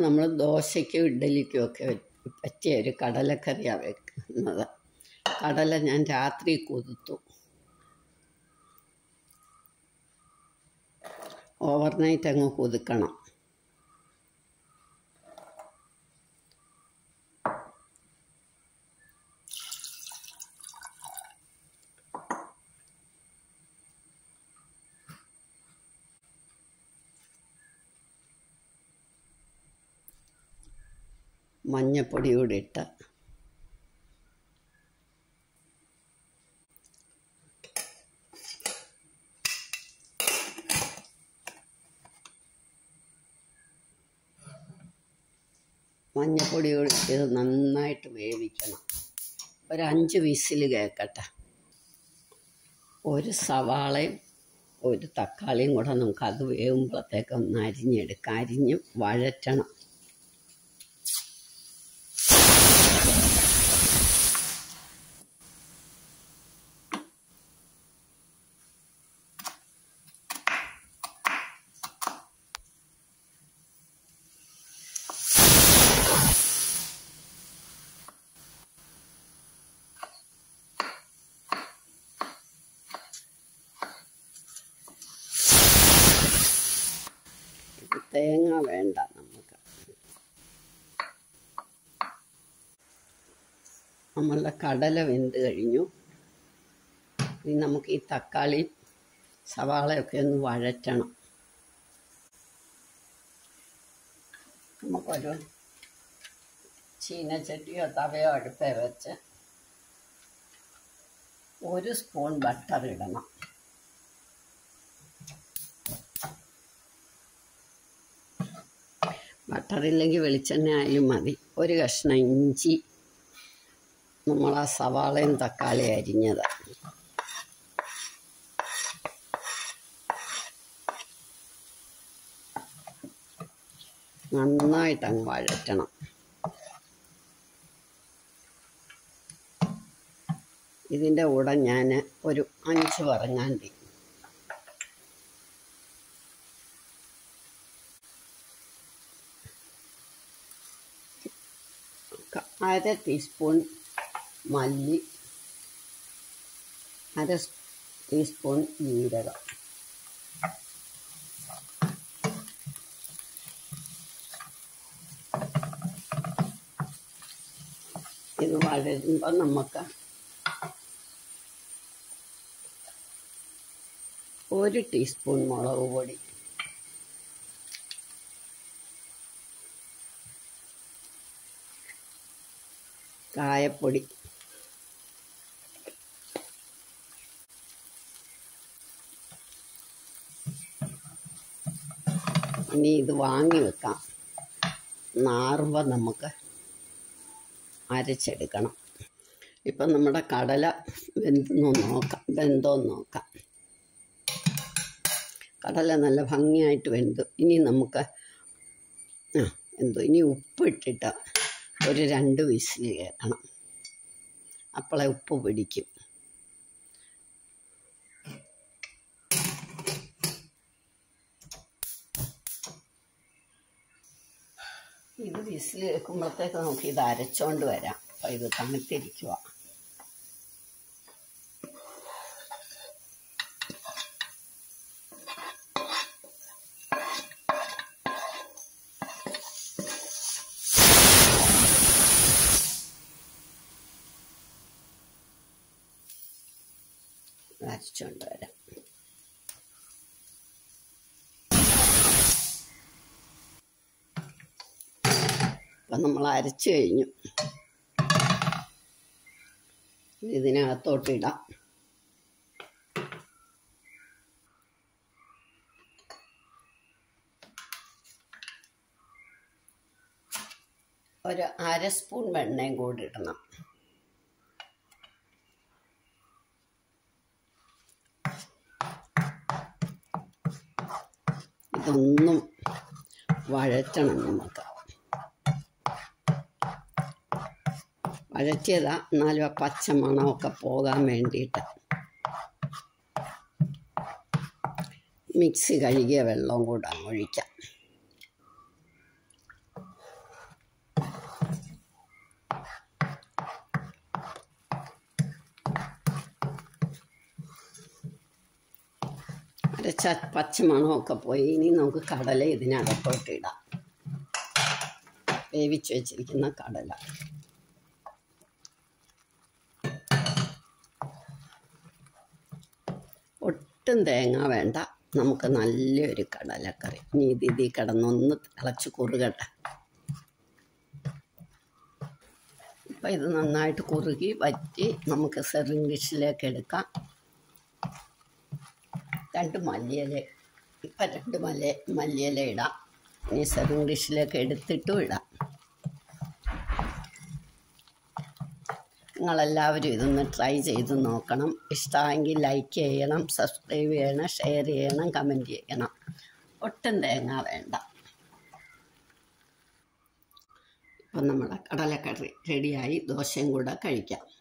നമ്മൾ ദോശയ്ക്കും ഇഡ്ഡലിക്കും ഒക്കെ പറ്റിയ ഒരു കടലക്കറിയാണ് വെക്കുന്നത്. കടല ഞാൻ രാത്രി കൊതുത്തു. ഓവർനൈറ്റ് അങ്ങ് കുതുക്കണം. മഞ്ഞപ്പൊടി കൂടി ഇട്ട് മഞ്ഞപ്പൊടി കൂടി ഇത് നന്നായിട്ട് വേവിക്കണം. ഒരു അഞ്ച് വിസിൽ കേൾക്കട്ടെ. ഒരു സവാളയും ഒരു തക്കാളിയും കൂടെ നമുക്ക് അത് വേവുമ്പോഴത്തേക്കും അരിഞ്ഞെടുക്കാം. അരിഞ്ഞ് വഴറ്റണം. തേങ്ങ വേണ്ട നമുക്ക്. നമ്മളുടെ കടല വെന്ത് കഴിഞ്ഞു. ഇനി നമുക്ക് ഈ തക്കാളി സവാളയൊക്കെ ഒന്ന് വഴറ്റണം. നമുക്കൊരു ചീനച്ചട്ടിയോ തവയോ അടുപ്പേ വെച്ച് ഒരു സ്പൂൺ ബട്ടർ ഇടണം. ബട്ടറില്ലെങ്കിൽ വെളിച്ചെണ്ണ ആയാലും മതി. ഒരു കഷ്ണം ഇഞ്ചി. നമ്മൾ ആ സവാളയും തക്കാളി അരിഞ്ഞത്. നന്നായിട്ട് അങ്ങ് വഴറ്റണം. ഇതിന്റെ കൂടെ ഞാൻ ഒരു അഞ്ച് പറങ്ങാണ്ടി അര ടീസ്പൂൺ മല്ലി അര ടീസ്പൂൺ ജീരകം. ഇത് വളരുമ്പോൾ നമുക്ക് ഒരു ടീസ്പൂൺ മുളക് പൊടി കായപ്പൊടി ഇനി ഇത് വാങ്ങി വെക്കാം. നാറുമ്പോൾ നമുക്ക് അരച്ചെടുക്കണം. ഇപ്പം നമ്മുടെ കടല വെന്തെന്ന് നോക്കാം വെന്തോന്ന് നോക്കാം. കടല നല്ല ഭംഗിയായിട്ട് വെന്തു. ഇനി നമുക്ക് ആ എന്തോ ഇനി ഉപ്പിട്ടിട്ട് ഒരു രണ്ട് വിസിൽ കയറ്റണം അപ്പോളെ ഉപ്പ് പിടിക്കും. ഇത് വിസിൽ വെക്കുമ്പോഴത്തേക്ക് നമുക്ക് ഇത് അരച്ചോണ്ട് വരാം. അപ്പം ഇത് തണുത്തിരിക്കുക അരച്ചോണ്ട് വരാം. അപ്പം നമ്മൾ അരച്ച് കഴിഞ്ഞു. ഇതിനകത്തോട്ടിടാം ഒരു അര സ്പൂൺ വെണ്ണയും കൂടി ഇടണം. ഇതൊന്നും വഴറ്റണം നമുക്ക്. വഴറ്റിയതാ. എന്നാലും ആ പച്ച മണമൊക്കെ പോകാൻ വേണ്ടിയിട്ട്. മിക്സി കഴുകിയ വെള്ളവും കൂടെ ഒഴിക്കാം. പച്ച പച്ചമണമൊക്കെ പോയി. ഇനി നമുക്ക് കടല ഇതിനകത്തോട്ട് ഇടാം. വേവിച്ച് വെച്ചിരിക്കുന്ന കടല. ഒട്ടും തേങ്ങ വേണ്ട. നമുക്ക് നല്ലൊരു കടലക്കറി. ഇനി ഇത് കിടന്നൊന്ന് തിളച്ച് കുറുകട്ടെ. ഇപ്പം ഇത് നന്നായിട്ട് കുറുകി വറ്റി നമുക്ക് സെറിങ് ഡിഷിലേക്ക് എടുക്കാം. രണ്ട് മല്ലിയില ഇപ്പം രണ്ട് മല മല്ലിയില ഇടാം. ഇനി സെറിങ് ഡിഷിലേക്ക് എടുത്തിട്ടും ഇടാം. നിങ്ങളെല്ലാവരും ഇതൊന്ന് ട്രൈ ചെയ്ത് നോക്കണം. ഇഷ്ടമെങ്കിൽ ലൈക്ക് ചെയ്യണം സബ്സ്ക്രൈബ് ചെയ്യണം ഷെയർ ചെയ്യണം കമന്റ് ചെയ്യണം. ഒട്ടും തേങ്ങ വേണ്ട. ഇപ്പം നമ്മുടെ കടലക്കറി റെഡിയായി ദോശയും കൂടെ കഴിക്കാം.